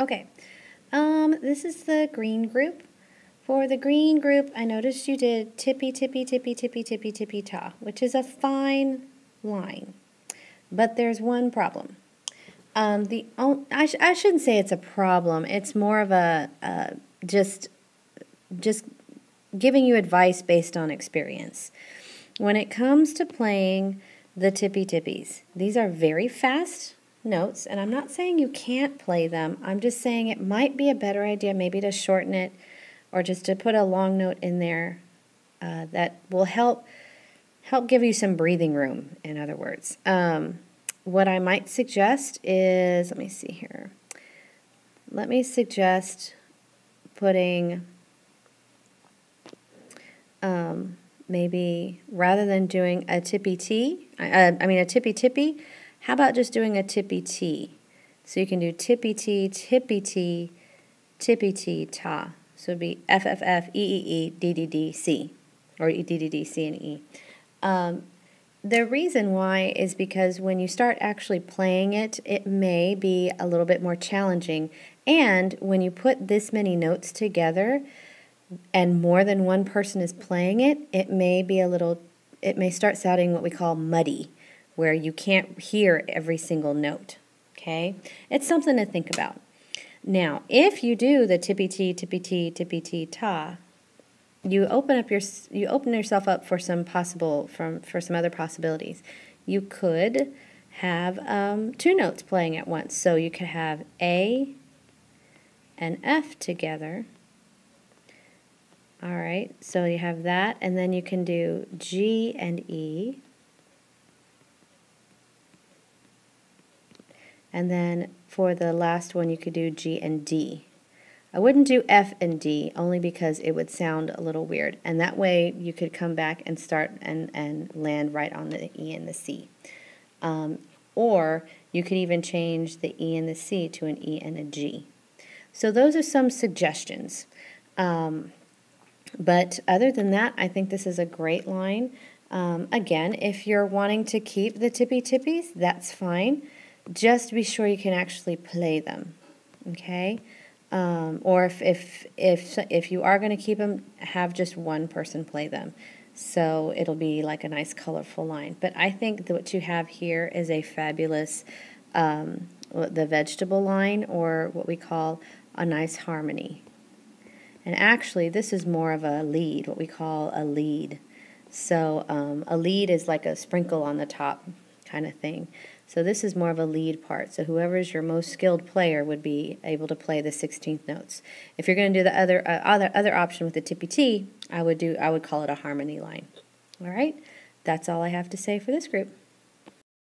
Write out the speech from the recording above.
Okay, um, this is the green group. For the green group, I noticed you did tippy, tippy, tippy, tippy, tippy, tippy, ta, which is a fine line. But there's one problem. Um, the I, sh I shouldn't say it's a problem. It's more of a just just giving you advice based on experience. When it comes to playing the tippy tippies, these are very fast notes, and I'm not saying you can't play them. I'm just saying it might be a better idea maybe to shorten it or just to put a long note in there uh, that will help help give you some breathing room. In other words, um, what I might suggest is let me see here. Let me suggest putting um, maybe rather than doing a tippy T, I, I mean a tippy tippy, how about just doing a tippy T? So you can do tippy T, tippy T, tippy T, ta. So it'd be F, F, F, E, E, E, D, D, D, C, or E, D, D, D, C, and E. Um, the reason why is because when you start actually playing it, it may be a little bit more challenging. And when you put this many notes together and more than one person is playing it, it may be a little, it may start sounding what we call muddy where you can't hear every single note. Okay? It's something to think about. Now, if you do the tippy t, tippy t, tippy t, ta, you open up your you open yourself up for some possible from for some other possibilities. You could have um, two notes playing at once. So you could have A and F together. All right, so you have that, and then you can do G and E. And then for the last one, you could do G and D. I wouldn't do F and D only because it would sound a little weird. And that way you could come back and start and, and land right on the E and the C. Um, or you could even change the E and the C to an E and a G. So those are some suggestions. Um, but other than that, I think this is a great line. Um, again, if you're wanting to keep the tippy tippies, that's fine just be sure you can actually play them, okay? Um, or if, if, if, if you are going to keep them, have just one person play them. So it'll be like a nice colorful line. But I think that what you have here is a fabulous, um, the vegetable line or what we call a nice harmony. And actually, this is more of a lead, what we call a lead. So um, a lead is like a sprinkle on the top kind of thing. So this is more of a lead part. So whoever is your most skilled player would be able to play the 16th notes. If you're going to do the other uh, other other option with the tippy T, I would do I would call it a harmony line. All right? That's all I have to say for this group.